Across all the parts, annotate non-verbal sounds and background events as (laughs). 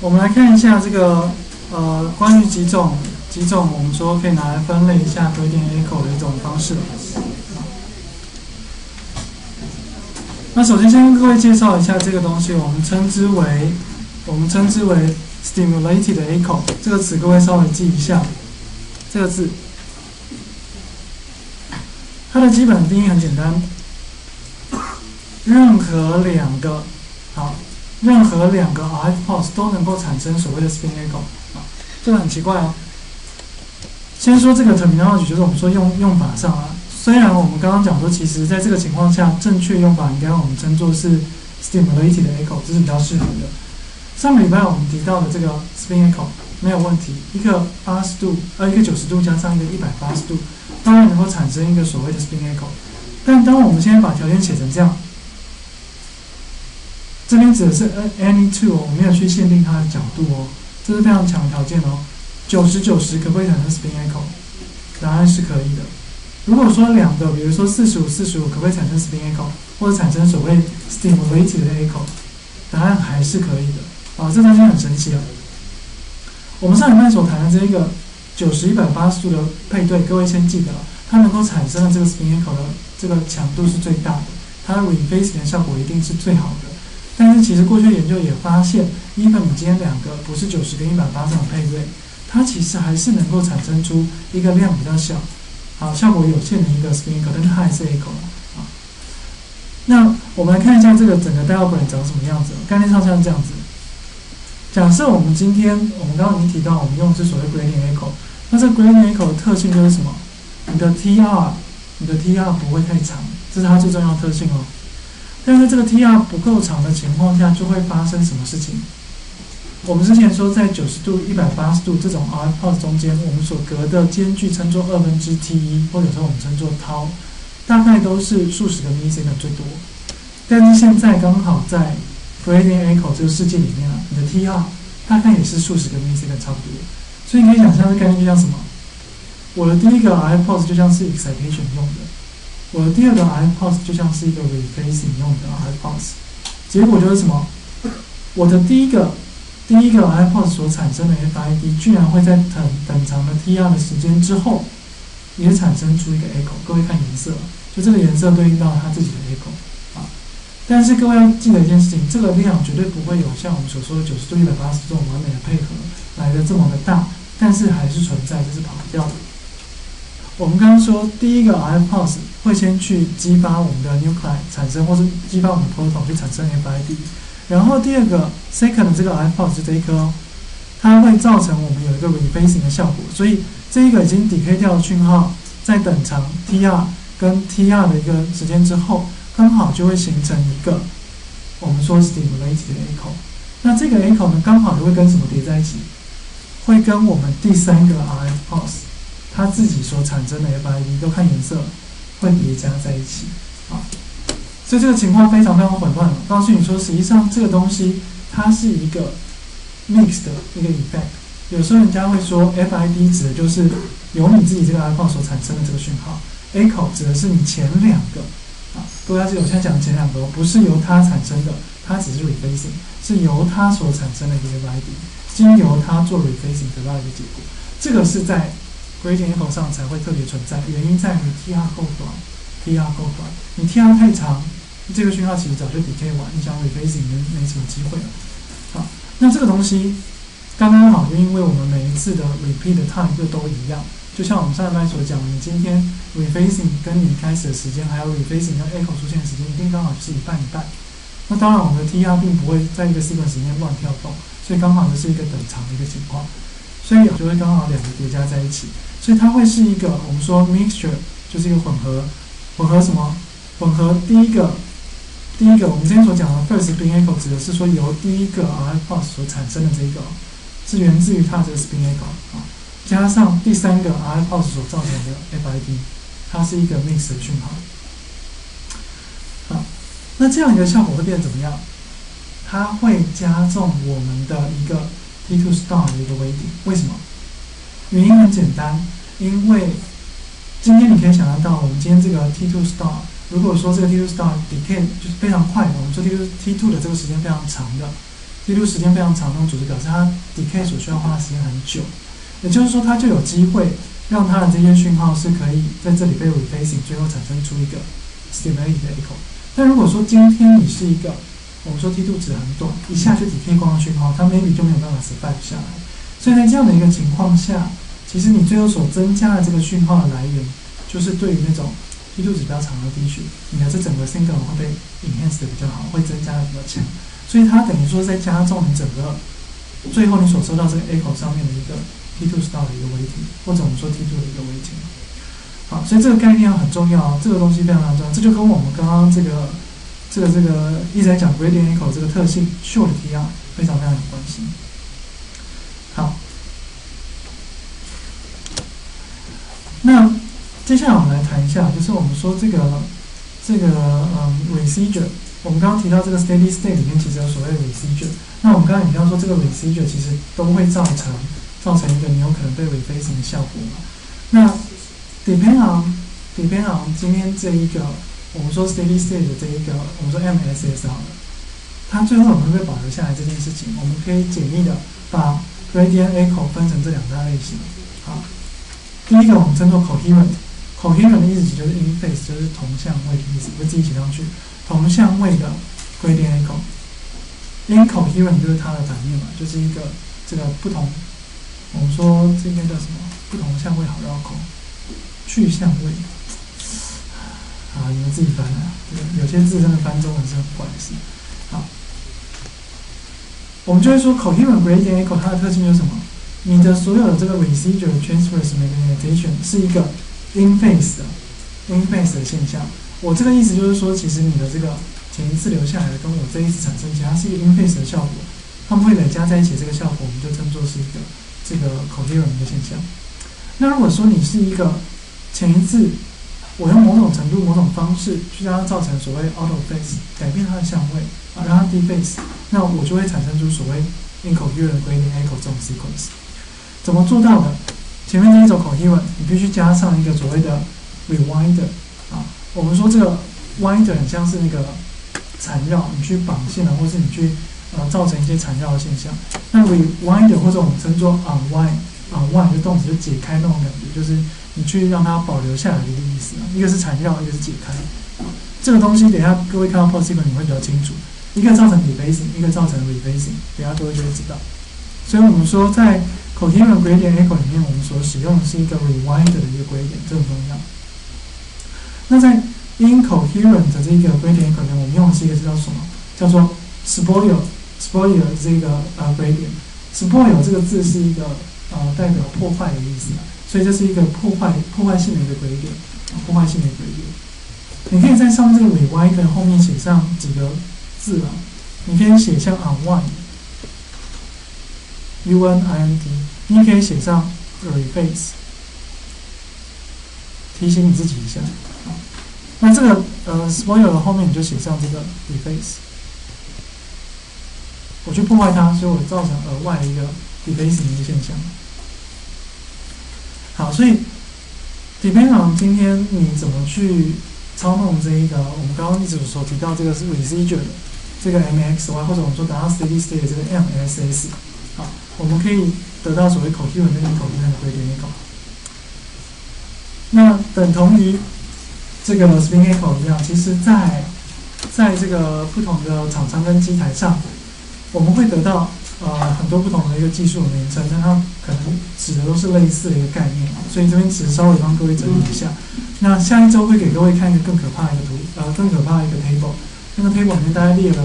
我们来看一下这个呃，关于几种几种我们说可以拿来分类一下 gradient echo 的一种方式。那首先先跟各位介绍一下这个东西，我们称之为我们称之为 stimulated echo 这个词，各位稍微记一下这个字。它的基本定义很简单，任何两个好。任何两个 RF pulse 都能够产生所谓的 spin echo 啊，这个很奇怪哦。先说这个 terminology，就是我们说用用法上啊，虽然我们刚刚讲说，其实在这个情况下，正确用法应该我们称作是 stimulated echo，这是比较适合的。上个礼拜我们提到的这个 spin echo 没有问题，一个八十度呃一个九十度加上一个一百八十度，当然能够产生一个所谓的 spin echo。但当我们现在把条件写成这样。这边指的是 any two 哦，我没有去限定它的角度哦，这是非常强的条件哦。九十九十可不可以产生 spin echo？答案是可以的。如果说两个，比如说四十五四十五，可不可以产生 spin echo，或者产生所谓 stimulated 的 echo？答案还是可以的。啊，这东西很神奇哦。我们上礼拜所谈的这一个九十一百八十度的配对，各位先记得，它能够产生的这个 spin echo 的这个强度是最大的，它的 refacing 效果一定是最好的。但是其实过去研究也发现，even 你今天两个不是九十跟一百八这种配对，它其实还是能够产生出一个量比较小，啊效果有限的一个 spin echo，但是它还是 echo 啊。那我们来看一下这个整个 diagram 长什么样子，概念上像这样子。假设我们今天我们刚刚已经提到，我们用是所谓 gradient echo，那这 gradient echo 的特性就是什么？你的 TR，你的 TR 不会太长，这是它最重要的特性哦。但是这个 TR 不够长的情况下，就会发生什么事情？我们之前说，在九十度、一百八十度这种 R I P O S 中间，我们所隔的间距称作二分之 T，或者说我们称作 tau，大概都是数十个 MEC 的最多。但是现在刚好在 f r e d d i n g echo 这个世界里面啊，你的 TR 大概也是数十个 MEC 的差不多。所以你可以想象，这概念就像什么？我的第一个 R I P O S 就像是 excitation 用的。我的第二个 iPods 就像是一个 refacing 用的 iPods，结果就是什么？我的第一个第一个 iPods 所产生的 FID 居然会在等等长的 TR 的时间之后，也产生出一个 echo。各位看颜色，就这个颜色对应到它自己的 echo 啊。但是各位要记得一件事情，这个量绝对不会有像我们所说的九十度、一百八十这种完美的配合来的这么的大，但是还是存在，就是跑不掉的。我们刚刚说，第一个 RF pulse 会先去激发我们的 nuclei 产生，或是激发我们的 proton 去产生 FID，然后第二个 second 这个 RF pulse 这一颗，它会造成我们有一个 refacing 的效果，所以这一个已经 decay 掉的讯号，在等长 TR 跟 TR 的一个时间之后，刚好就会形成一个我们说 stimulated echo，那这个 echo 呢，刚好就会跟什么叠在一起？会跟我们第三个 RF pulse。它自己所产生的 FID 都看颜色，会叠加在一起啊，所以这个情况非常非常混乱。告诉你说，实际上这个东西它是一个 mixed 的一个 effect。有时候人家会说 FID 指的就是由你自己这个 iPhone 所产生的这个讯号，echo 指的是你前两个啊，各位要记得我现在讲的前两个不是由它产生的，它只是 refacing，是由它所产生的一个 FID，经由它做 refacing 得到一个结果。这个是在 gradient echo 上才会特别存在，原因在于 TR 够短，TR 够短，你 TR 太长，这个讯号其实早就 decay 完，你想 refacing 没没什么机会了。好，那这个东西刚刚好，就因为我们每一次的 repeat 的 time 就都一样，就像我们上一班所讲，你今天 refacing 跟你开始的时间，还有 refacing 跟 echo 出现的时间，一定刚好就是一半一半。那当然，我们的 TR 并不会在一个 sequence 里面乱跳动，所以刚好就是一个等长的一个情况，所以就会刚好两个叠加在一起。所以它会是一个我们说 mixture，就是一个混合，混合什么？混合第一个，第一个我们之前所讲的 first spin echo 指的是说由第一个 RF pulse 所产生的这个，是源自于它这个 spin echo 啊，加上第三个 RF pulse 所造成的 FID，它是一个 mix 的讯号。好，那这样一个效果会变怎么样？它会加重我们的一个 T2 star 的一个威力，为什么？原因很简单。因为今天你可以想象到，我们今天这个 T2 star，如果说这个 T2 star decay 就是非常快的，我们说 T2 T2 的这个时间非常长的，，T two 时间非常长，那种组织表示它 decay 所需要花的时间很久。也就是说，它就有机会让它的这些讯号是可以在这里被 refacing，最后产生出一个 stimulated echo。但如果说今天你是一个我们说梯度值很短，一下就几天光的讯号，它 maybe 就没有办法 survive 下来。所以在这样的一个情况下，其实你最后所增加的这个讯号的来源，就是对于那种梯度指标长的低区，你的这整个 signal 会被 enhance 的比较好，会增加的比较强。所以它等于说在加重你整个最后你所收到这个 echo 上面的一个 T2 style 的一个尾停或者我们说 T2 的一个尾停。好，所以这个概念很重要，这个东西非常重要。这就跟我们刚刚这个、这个、这个一直在讲 gradient echo 这个特性 short 一样，非常非常有关系。好，那接下来我们来谈一下，就是我们说这个、这个嗯 receiver。我们刚刚提到这个 steady state 里面其实有所谓的 receiver。那我们刚刚也提到说，这个 receiver 其实都会造成造成一个你有可能被 refacing 的效果嘛。那 depend on depend on 今天这一个我们说 steady state 的这一个我们说 MSS 好了，它最后有没有保留下来这件事情，我们可以简易的把 gradient echo 分成这两大类型。好，第一个我们称作 coherent coherent 的意思就是 in phase，就是同向位的意思，会自己写上去。同相位的 gradient echo，incoherent 就是它的反面嘛，就是一个这个不同，我们说这应该叫什么？不同相位好绕口，去相位。啊，你们自己翻啊，有些字真的翻中文是很怪的事。好，我们就会说 coherent gradient echo 它的特性就是什么？你的所有的这个 residual transverse magnetisation 是一个 in phase 的 in phase 的现象。我这个意思就是说，其实你的这个前一次留下来的跟我这一次产生，其实是一个 in phase 的效果，它们会累加在一起，这个效果我们就称作是一个这个 coherent 的现象。那如果说你是一个前一次我用某种程度、某种方式去让它造成所谓 out of phase，改变它的相位啊，让它 d phase，那我就会产生出所谓 incoherent gradient echo 这种 sequence。怎么做到的？前面这一种 coherent，你必须加上一个所谓的 rewinder 啊。我们说这个 winder 很像是那个缠绕，你去绑线啊，或是你去呃造成一些缠绕的现象。那 rewinder 或者我们称作 unwind，unwind 就动词就解开那种感觉，就是你去让它保留下来的一个意思啊。一个是缠绕，一个是解开。这个东西等下各位看到 possible 你会比较清楚，一个造成 defacing，一个造成 refacing，等下各位就会知道。所以我们说在 coherent gradient echo 里面，我们所使用的是一个 rewind 的一个归点这很重要。那在 incoherent 的这个 gradient 可能我们用的是一个叫什么？叫做 spoil，spoil 这个呃 gradient。spoil 这个字是一个呃代表破坏的意思，所以这是一个破坏破坏性的一个归点破坏性的 gradient。你可以在上面这个 rewind 后面写上几个字啊，你可以写像 unwind u n i n d，你也可以写上 reface，提醒你自己一下。那这个呃，spoil 的后面你就写上这个 deface，我去破坏它，所以我造成额外的一个 defacing 的一个现象。好，所以 depend on 今天你怎么去操弄这一个，我们刚刚一直所提到这个是 receiver 的这个 MXY，或者我们说达到 steady state 这个 MSS，我们可以得到所谓 coherent 跟 incoherent 的规律内口。那等同于。这个 spin echo 一样，其实，在在这个不同的厂商跟机台上，我们会得到呃很多不同的一个技术名称，但它可能指的都是类似的一个概念所以这边只是稍微帮各位整理一下。那下一周会给各位看一个更可怕的一个图，呃，更可怕的一个 table。那个 table 里面大概列了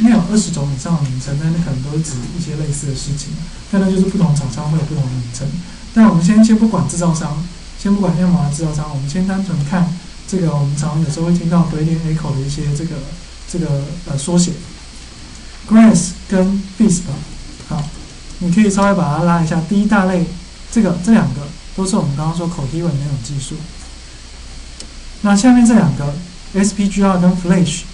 应该有二十种以上的名称，但那可能都是指一些类似的事情。但那就是不同厂商会有不同的名称。但我们先先不管制造商。先不管 M R 制造商，我们先单纯看这个，我们常常有时候会听到 gradient echo 的一些这个这个呃缩写，Grass 跟 Bisp，好，你可以稍微把它拉一下。第一大类，这个这两个都是我们刚刚说 coherent 那种技术。那下面这两个 S P G R 跟 Flash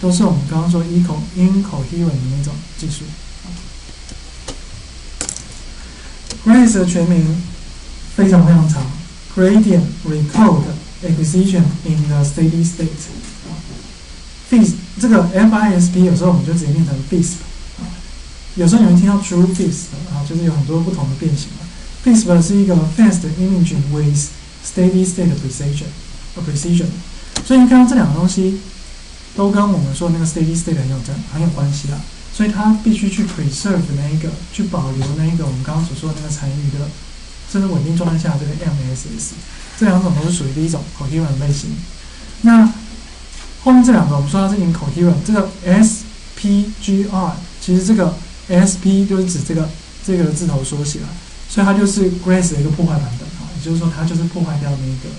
都是我们刚刚说 eco incoherent 的那种技术。Grass 的全名非常非常长。Gradient record acquisition in the steady state。FISP 这个 FISP 有时候我们就直接念成 FISP。有时候你会听到 true FISP 啊，就是有很多不同的变形嘛。FISP 是一个 fast imaging with steady state Precision。Precision，。所以你看到这两个东西都跟我们说那个 steady state 很有关很有关系啦。所以它必须去 preserve 那一个，去保留那一个我们刚刚所说的那个残余的，甚至稳定状态下这个 MSS。这两种都是属于第一种 coherent 类型。那后面这两个我们说它是 incoherent，这个 SPGR 其实这个 SP 就是指这个这个字头缩写了，所以它就是 Grace 的一个破坏版本啊，也就是说它就是破坏掉那个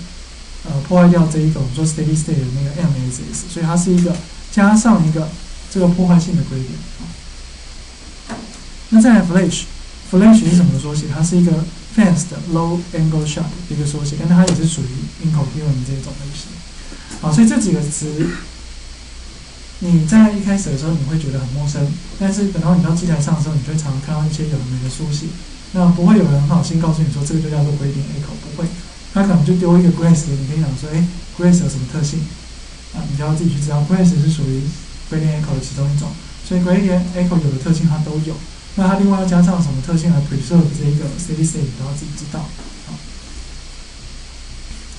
呃破坏掉这一个我们说 steady state 的那个 M S S，所以它是一个加上一个这个破坏性的规点啊。那再来 Flash，Flash 是什么缩写？它是一个 fast low angle shot 一个缩写，但它也是属于 incoherent 这种类型。好，所以这几个词，你在一开始的时候你会觉得很陌生，但是等到你到机台上的时候，你就会常常看到一些有的没的缩写。那不会有人很好心告诉你说这个就叫做 gradient echo，不会，他可能就丢一个 grace 给你，跟你讲说，哎，grace 有什么特性？啊，你就要自己去知道，grace 是属于 gradient echo 的其中一种，所以 gradient echo 有的特性它都有。那它另外要加上什么特性来 preserve 这一个 steady state，你都要自己知道。好，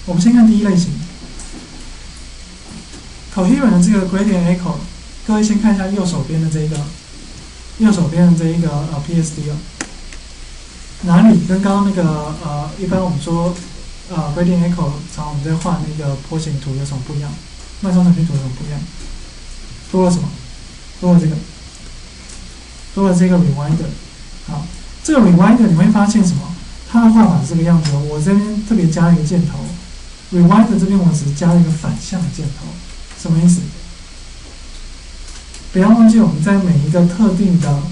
我们先看第一类型。coherent 的这个 gradient echo，各位先看一下右手边的这个，右手边的这一个呃 PSD 哦，哪里跟刚刚那个呃，一般我们说呃 gradient echo，常我们在画那个波形图有什么不一样？脉冲程序图有什么不一样？多了什么？多了这个，多了这个 rewinder。好，这个 rewinder 你会发现什么？它的画法是这个样子的。我这边特别加了一个箭头，rewinder 这边我只是加了一个反向的箭头。什么意思？不要忘记，我们在每一个特定的、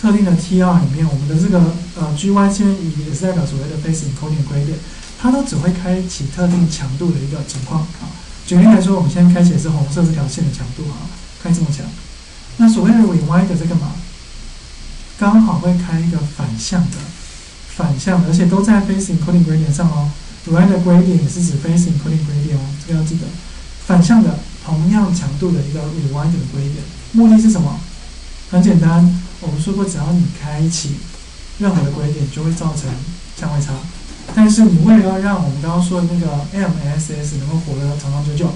特定的 TR 里面，我们的这个呃 GY 线也是代表所谓的 phase encoding 规律它都只会开启特定强度的一个情况啊。举例来说，我们现在开启的是红色这条线的强度啊，开这么强。那所谓的 rewind 在干嘛？刚好会开一个反向的、反向，而且都在 face encoding gradient 上哦。rewind gradient 也是指 face encoding gradient 哦，这个要记得。反向的。同样强度的一个 rewind 的规点，目的是什么？很简单，我们说过，只要你开启任何的规点，就会造成相位差。但是你为了要让我们刚刚说的那个 MSS 能够活得长长久久，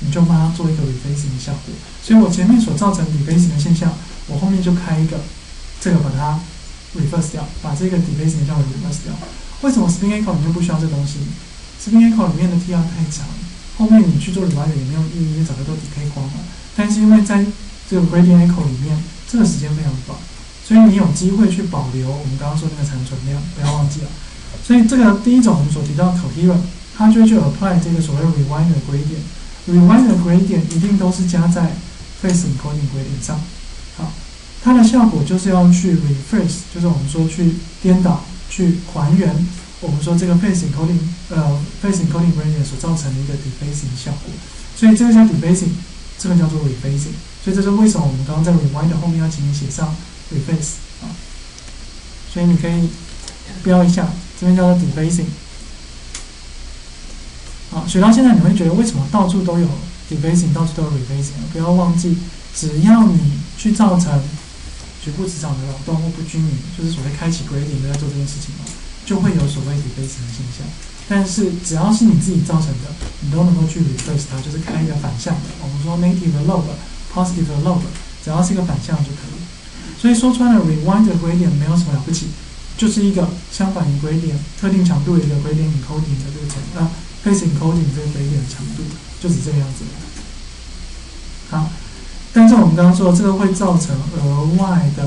你就帮它做一个 refacing 的效果。所以我前面所造成 refacing 的现象，我后面就开一个这个把它 reverse 掉，把这个 defacing 的效果 reverse 掉。为什么 spin echo 里面不需要这东西？spin echo 里面的 TR 太长。后面你去做 r e w i n d 也没有意义，因为早就都 decay 光了。但是因为在这个 gradient echo 里面，这个时间非常短，所以你有机会去保留我们刚刚说那个残存量，不要忘记了。所以这个第一种我们所提到 coherent，它就去 apply 这个所谓 rewind 的 gradient。rewind 的 gradient 一定都是加在 face encoding gradient 上。好，它的效果就是要去 reverse，就是我们说去颠倒、去还原。我们说这个 face encoding 呃 face encoding gradient 所造成的一个 defacing 效果，所以这个叫 defacing，这个叫做 refacing，所以这是为什么我们刚刚在 rewind 后面要请你写上 reface 啊，所以你可以标一下，这边叫做 defacing。好，学到现在你会觉得为什么到处都有 defacing，到处都有 refacing？不要忘记，只要你去造成局部磁场的扰动或不均匀，就是所谓开启 gradient 在做这件事情嘛。就会有所谓 defacing 的现象，但是只要是你自己造成的，你都能够去 reverse 它，就是开一个反向的。我们说 negative log，positive 的 log，只要是一个反向就可以。所以说穿了 rewind 的 gradient 没有什么了不起，就是一个相反于 gradient 特定强度的一个 gradient encoding 的这个程啊，phase encoding 这个 gradient 强度就是这个样子。好，但是我们刚刚说这个会造成额外的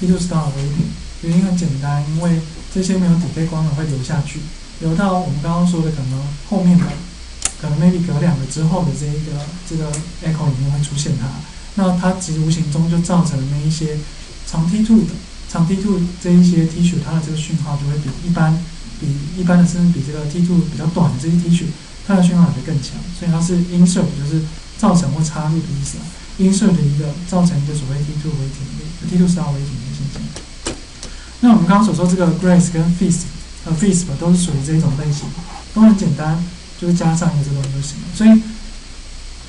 T2 star weighting。原因很简单，因为这些没有底背光的会流下去，流到我们刚刚说的可能后面的，可能 maybe 隔两个之后的这一个这个 echo 里面会出现它，那它其实无形中就造成了那一些长 t two 的长 T2 这一些 T 曲，它的这个讯号就会比一般比一般的甚至比这个 T2 比较短的这些 T 曲，它的讯号也会更强，所以它是 insert 就是造成或插入的意思啊，insert 的一个造成一个所谓 T2 为停的 T2 是要为停的现象。那我们刚刚所说这个 Grace 跟 Feast 和 Feast 都是属于这一种类型，都很简单，就是加上一个这东西就行了。所以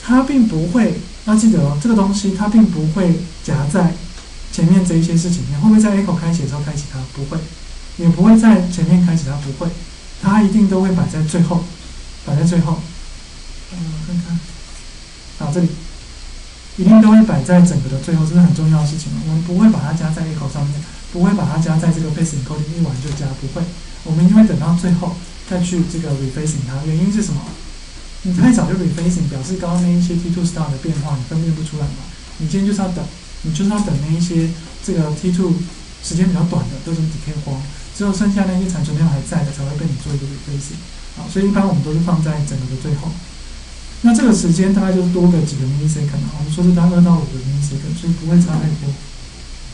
它并不会要记得哦，这个东西它并不会夹在前面这一些事情，你会不会在 echo 开启的时候开启它？不会，也不会在前面开启它，不会，它一定都会摆在最后，摆在最后。嗯，看看，好，这里一定都会摆在整个的最后，这是很重要的事情我们不会把它加在 echo 上面，不会把它加在这个 facing coding 一完就加，不会。我们一定会等到最后再去这个 refacing 它。原因是什么？你太早就 refacing，表示刚刚那一些 T2 star 的变化你分辨不出来嘛？你今天就是要等。你就是要等那一些这个 T two 时间比较短的都是 decay 光，只有剩下那些残存量还在的才会被你做一个 refacing 啊，所以一般我们都是放在整个的最后。那这个时间大概就是多个几个 millisecond，我们说是大概二到五个 millisecond，所以不会差太多，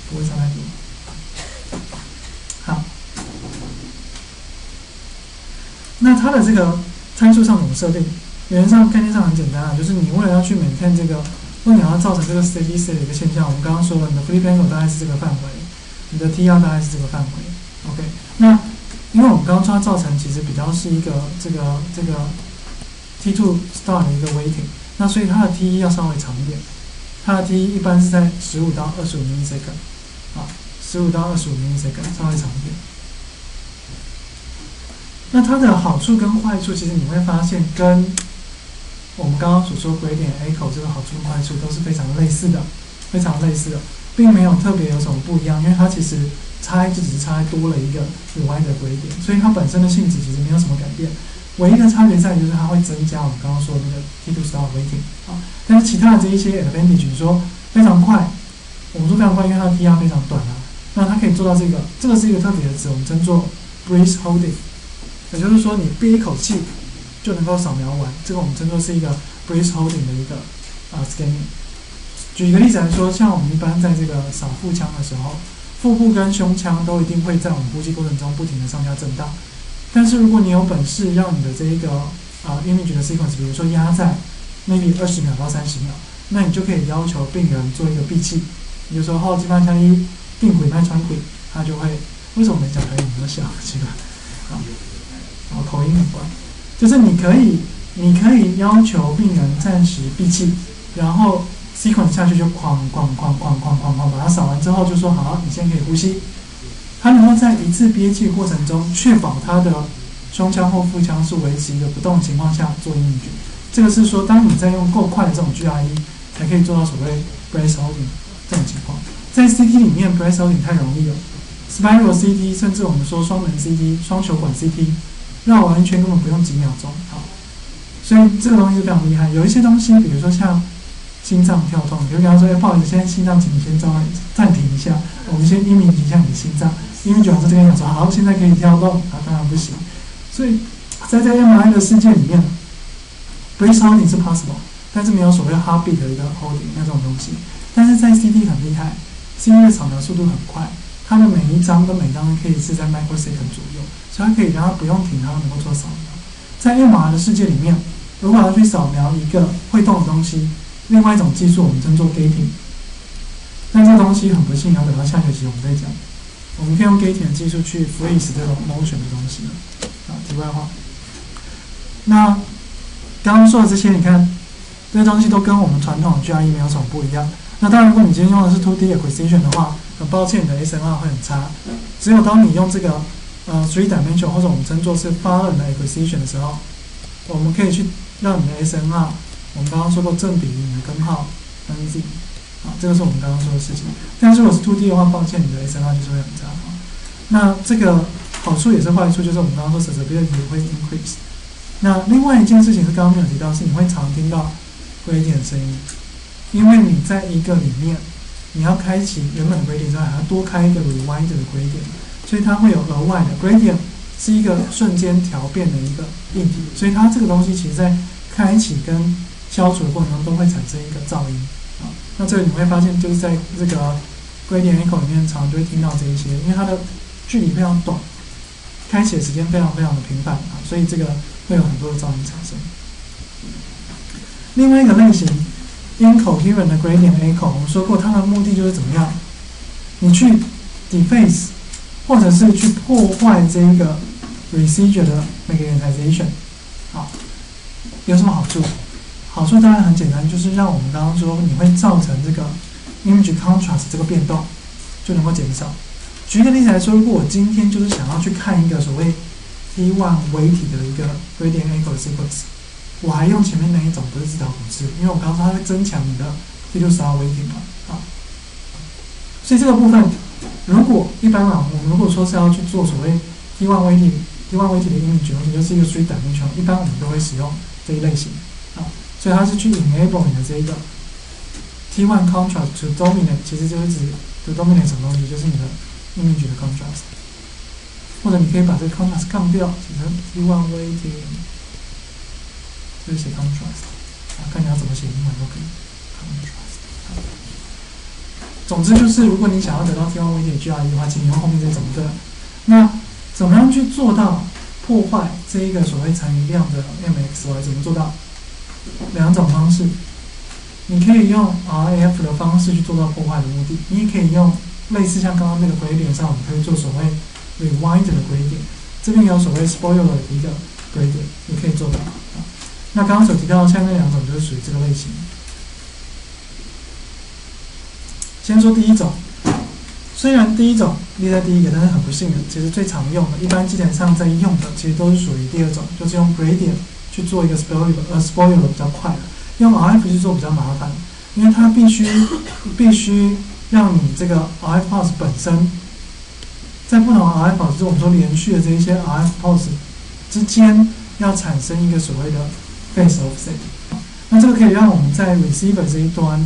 不会差太多。好，那它的这个参数上怎么设定？原则上概念上很简单啊，就是你为了要去 maintain 这个。如果你要造成这个 steady state 的一个现象，我们刚刚说了，你的 flip angle 大概是这个范围，你的 TR 大概是这个范围。OK，那因为我们刚刚说造成其实比较是一个这个这个 T2 star 的一个 waiting，那所以它的 T 要稍微长一点，它的 T 一般是在十五到二十五 micro 啊，十五到二十五 micro 稍微长一点。那它的好处跟坏处，其实你会发现跟我们刚刚所说鬼点 echo 这个好处坏处都是非常类似的，非常类似的，并没有特别有什么不一样，因为它其实差就只是差多了一个 rewind 的鬼点，所以它本身的性质其实没有什么改变，唯一的差别在于就是它会增加我们刚刚说的那个 T to star waiting 啊，但是其他的这一些 advantage，说非常快，我们说非常快，因为它的 TR 非常短啊，那它可以做到这个，这个是一个特别的词，我们称作 breath holding，也就是说你憋一口气。就能够扫描完，这个我们称作是一个 breath holding 的一个啊 scanning。举一个例子来说，像我们一般在这个扫腹腔的时候，腹部跟胸腔都一定会在我们呼吸过程中不停的上下震荡。但是如果你有本事让你的这一个啊 image 的 sequence，比如说压在 maybe 二十秒到三十秒，那你就可以要求病人做一个闭气，比如说后肌瓣腔一定轨脉穿轨，他就会为什么没讲可以那么小？奇怪，啊，然后口音很怪。就是你可以，你可以要求病人暂时闭气，然后 sequence 下去就哐哐哐哐哐哐哐把它扫完之后就说好，你现在可以呼吸。他能够在一次憋气过程中确保他的胸腔或腹腔是维持一个不动的情况下做音频。这个是说，当你在用够快的这种 GRE 才可以做到所谓 breath holding 这种情况。在 CT 里面 breath holding 太容易了，spiral CT 甚至我们说双门 CT 双球管 CT。绕完一圈根本不用几秒钟，好，所以这个东西非常厉害。有一些东西，比如说像心脏跳动，比如跟他说：“哎，不好意思，现在心脏请你先暂暂停一下，我们先一鸣一下你的心脏。”因为主要是这边讲说：“好，现在可以跳动。”啊，当然不行。所以在这 MRI 的世界里面，breathing 是 possible，但是没有所谓 heartbeat 的一个 holding 那种东西。但是在 CT 很厉害，CT 的扫描速度很快，它的每一张跟每张可以是在 microsecond 左右。它可以让它不用停，它能够做扫描。在 MR 的世界里面，如果要去扫描一个会动的东西，另外一种技术我们称作 gating。但这个东西很不幸，要等到下学期我们再讲。我们可以用 gating 的技术去 freeze 这种 motion 的东西。啊，题外话。那刚刚说的这些，你看这些东西都跟我们传统的 GRE 没有什么不一样。那当然，如果你今天用的是 2D acquisition 的话，很抱歉，你的 SNR 会很差。只有当你用这个呃，three dimension 或者我们称作是 f a r e n acquisition 的时候，我们可以去让你的 SNR，我们刚刚说过正比于你的根号 NZ，啊，这个是我们刚刚说的事情。但是如果是 two D 的话，抱歉，你的 SNR 就是会很差啊。那这个好处也是坏处，就是我们刚刚说 sensitivity 会 increase。那另外一件事情是刚刚没有提到，是你会常听到归点声音，因为你在一个里面，你要开启原本的规点之外，还要多开一个 rewind 的规点。所以它会有额外的 gradient，是一个瞬间调变的一个硬体，所以它这个东西其实在开启跟消除的过程中都会产生一个噪音啊。那这个你会发现就是在这个 gradient echo 里面常常就会听到这一些，因为它的距离非常短，开启的时间非常非常的频繁啊，所以这个会有很多的噪音产生。另外一个类型，incoherent 的 gradient echo，我们说过它的目的就是怎么样，你去 deface。或者是去破坏这一个 receiver 的 magnetization，好，有什么好处？好处当然很简单，就是让我们刚刚说你会造成这个 image contrast 这个变动，就能够减少。举个例子来说，如果我今天就是想要去看一个所谓 T1 微体的一个 gradient echo sequence，我还用前面那一种不是自导公式，因为我刚刚说它会增强你的 T2 十二微体嘛，啊，所以这个部分，如果一般啊，我们如果说是要去做所谓 T1 微体 T1 微体的 image，也就是一个 three dimension，一般我们都会使用这一类型，啊，所以它是去 enable 你的这一个 T1 contrast to dominate，其实就是指 to dominate 什么东西，就是你的 image 的 contrast，或者你可以把这个 contrast 杠掉，写成 T1 weighting，就是写 contrast，啊，看你要怎么写英文都可以，contrast。总之就是，如果你想要得到 T1 微点 GRE 的话，请你用后面这种的。那怎么样去做到破坏这一个所谓残余量的 MXY？怎么做到？两种方式，你可以用 RF 的方式去做到破坏的目的，你也可以用。类似像刚刚那个规点上，我们可以做所谓 rewind 的规点，这边有所谓 spoiler 的一个规点，也可以做到。那刚刚所提到的像那两种，就是属于这个类型。先说第一种，虽然第一种列在第一个，但是很不幸的，其实最常用的，一般基本上在用的，其实都是属于第二种，就是用 gradient 去做一个 spoiler，呃，spoiler 比较快的，用 RF 去做比较麻烦，因为它必须 (laughs) 必须。让你这个 RF pulse 本身，在不同 RF pulse，就是我们说连续的这一些 RF pulse 之间，要产生一个所谓的 phase offset。那这个可以让我们在 receiver 这一端，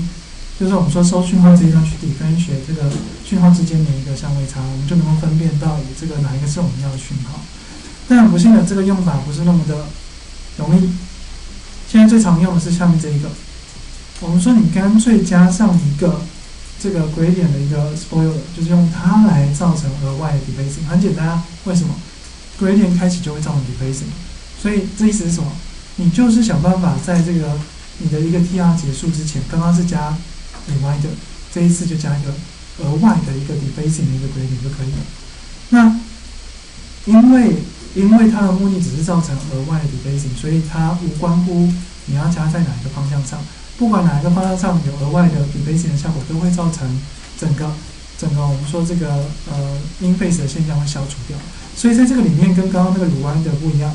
就是我们说收讯号这一端去抵分学这个讯号之间的一个相位差，我们就能够分辨到底这个哪一个是我们要的讯号。但不幸的，这个用法不是那么的容易。现在最常用的是下面这一个，我们说你干脆加上一个。这个鬼点的一个 spoiler 就是用它来造成额外的 defacing，很简单啊，为什么鬼点开启就会造成 defacing，所以这意思是什么？你就是想办法在这个你的一个 TR 结束之前，刚刚是加 Rewinder 这一次就加一个额外的一个 defacing 的一个 gradient 就可以了。那因为因为它的目的只是造成额外的 defacing，所以它无关乎你要加在哪一个方向上。不管哪一个方向上有额外的 defacing 的效果，都会造成整个整个我们说这个呃 in phase 的现象会消除掉。所以在这个里面跟刚刚那个 rewind 不一样，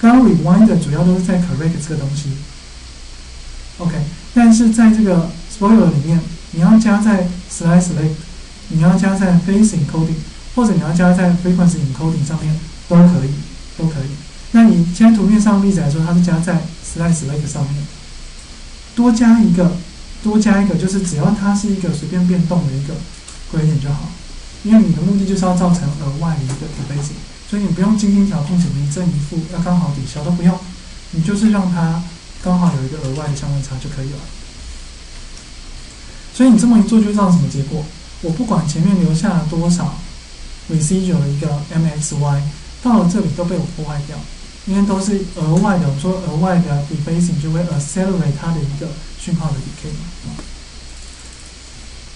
刚刚 rewind 主要都是在 correct 这个东西，OK。但是在这个 spoiler 里面，你要加在 slice select，你要加在 phase encoding，或者你要加在 frequency encoding 上面都可以，都可以。那你现在图片上例子来说，它是加在 slice select 上面。多加一个，多加一个，就是只要它是一个随便变动的一个规点就好，因为你的目的就是要造成额外的一个 defacing，所以你不用精心调控什么一正一负，要刚好抵消都不用，你就是让它刚好有一个额外的相位差就可以了。所以你这么一做就造成什么结果？我不管前面留下了多少 residual 的一个 mxy，到了这里都被我破坏掉。因为都是额外的，我说额外的 defacing 就会 accelerate 它的一个讯号的 decay 嘛，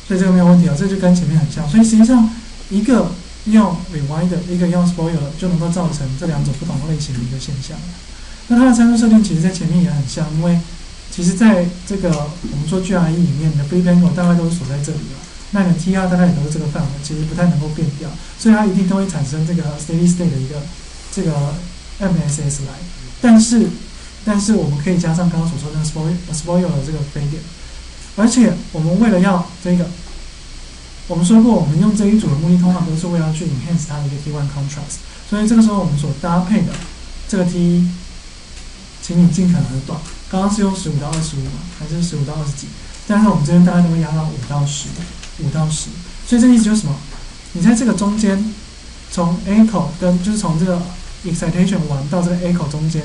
所以这个没有问题啊，这就跟前面很像。所以实际上一个用 rewind，一个用 spoiler 就能够造成这两种不同类型的一个现象。那它的参数设定其实在前面也很像，因为其实在这个我们说 GRE 里面的 flip angle 大概都是锁在这里了，那你的 TR 大概也都是这个范围，其实不太能够变掉，所以它一定都会产生这个 steady state 的一个这个。MSS 来，但是，但是我们可以加上刚刚所说的 spoil spoil 的这个非点，而且我们为了要这个，我们说过，我们用这一组的目的通常都是为了去 enhance 它的一个 T1 contrast，所以这个时候我们所搭配的这个 T，请你尽可能的短，刚刚是用十五到二十五嘛，还是十五到二十几？但是我们这边大概都会压到五到十，五到十，所以这意思就是什么？你在这个中间，从 A 口跟就是从这个。excitation 完到这个 echo 中间，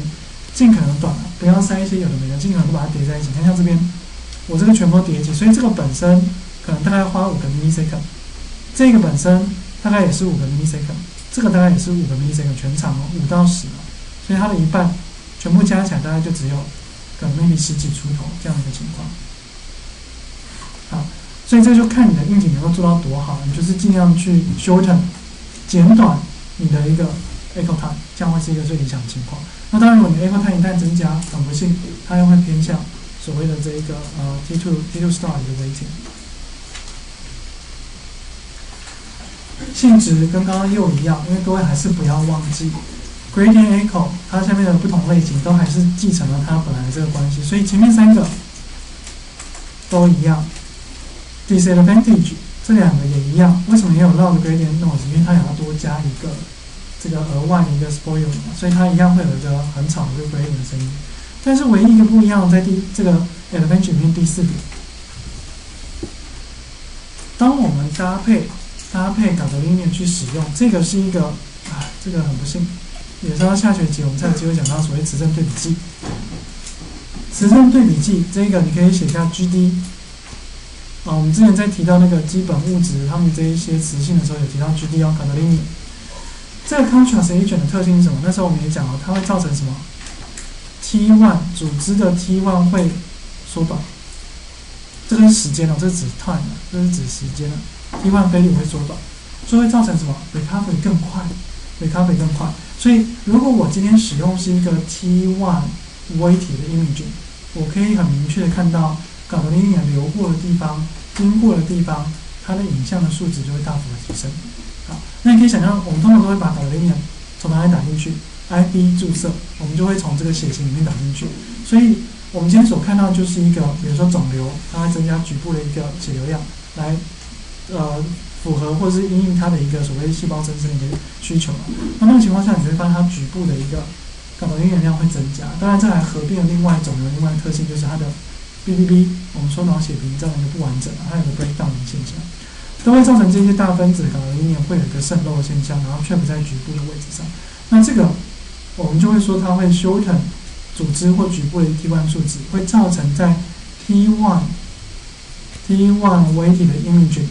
尽可能短了，不要塞一些有的没的，尽可能都把它叠在一起。看像这边，我这个全部叠一起，所以这个本身可能大概花五个 minic 这个本身大概也是五个 minic 这个大概也是五个 minic 全长哦，五到十所以它的一半全部加起来大概就只有可能 maybe 十几出头这样的一个情况。好，所以这就看你的运气能够做到多好，你就是尽量去 shorten 减短你的一个。echo time 这样会是一个最理想的情况。那当然，如果你 echo time 一旦增加，很不幸，它又会偏向所谓的这一个呃 T2 T2 star 的 weighting。性质跟刚刚又一样，因为各位还是不要忘记，gradient echo 它下面的不同类型都还是继承了它本来这个关系，所以前面三个都一样。disadvantage 这两个也一样，为什么也有 loud gradient noise？因为它也要多加一个这个额外的一个 spoil 嘛，所以它一样会有一个很吵的这个 gradient 的声音。但是唯一一个不一样，在第这个 advantage 里面第四点，当我们搭配搭配 g a d l i n 去使用，这个是一个啊，这个很不幸，也是到下学期我们才有机会讲到所谓磁振对比剂。磁振对比剂这个你可以写下 GD。啊，我们之前在提到那个基本物质，它们这一些磁性的时候，有提到 GD 哦 g a d l i n 这个 contrast agent 的特性是什么？那时候我们也讲了，它会造成什么？T1 组织的 T1 会缩短，这个是时间哦，这是指 time，这是指时间了。T1 倍率会缩短，所以会造成什么？recovery 更快，recovery 更快。所以如果我今天使用是一个 T1 微体的 image，我可以很明确的看到搞的 linear 流过的地方、经过的地方，它的影像的数值就会大幅的提升。好，那你可以想象，我们通常都会把搞的 linear 从哪里打进去？I B 注射，我们就会从这个血型里面打进去。所以，我们今天所看到就是一个，比如说肿瘤，它会增加局部的一个血流量，来呃符合或是因应它的一个所谓细胞增生的一个需求。那那个情况下，你会发现它局部的一个干嘛运营量会增加。当然，这还合并了另外一种的另外特性，就是它的 B B B，我们说脑血屏这样的一个不完整，它有个 breakdown 的现象，都会造成这些大分子搞的里面会有一个渗漏的现象，然后却不在局部的位置上。那这个。我们就会说它会 shorten 组织或局部的 T1 数值，会造成在 T1 T1 微体的 image，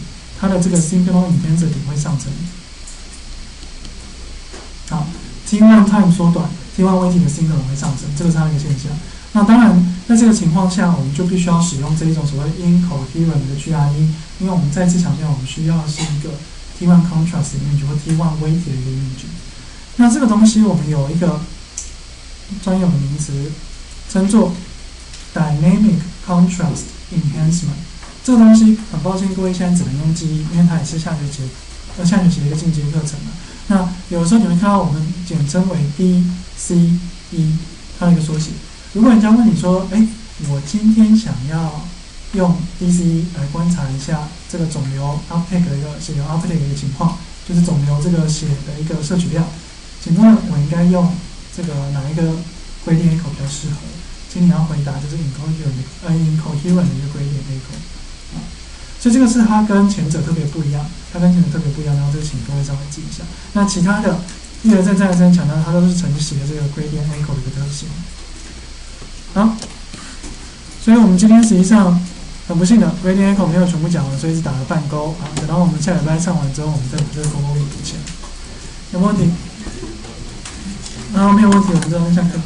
它的这个 signal intensity 会上升。好，T1 time 缩短，T1 微体的 signal 会上升，这个是它的一个现象。那当然，在这个情况下，我们就必须要使用这一种所谓 incoherent 的 GRE，因为我们再次强调，我们需要的是一个 T1 contrast image 或 T1 微体的一个 image。那这个东西我们有一个专有的名词，称作 dynamic contrast enhancement。这个东西很抱歉，各位现在只能用记忆，因为它也是下学期呃下学期的一个进阶课程了。那有时候你会看到我们简称为 DCE，它的一个缩写。如果人家问你说，哎，我今天想要用 DCE 来观察一下这个肿瘤 uptake 的一个血流 uptake 的一个情况，就是肿瘤这个血的一个摄取量。请问我应该用这个哪一个 gradient echo 比较适合？请你要回答就是 incoherent 呃 incoherent 的一个 gradient echo，所以这个是它跟前者特别不一样，它跟前者特别不一样，然后这个请各位稍微记一下。那其他的一而再再而三强调，它都是承袭的这个 gradient echo 的一个特性。好，所以我们今天实际上很不幸的 gradient echo 没有全部讲完，所以是打了半勾啊。等到我们下礼拜上完之后，我们再把这个勾勾给补起来。有没有问题？啊没有问题，我们就下课。